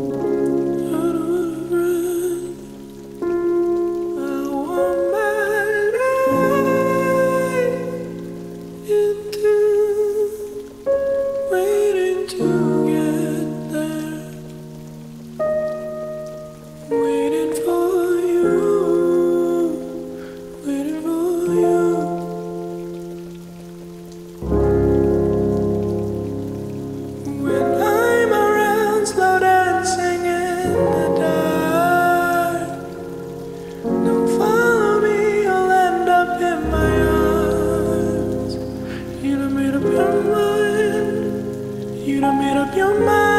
you made up your mind. You done made up your mind.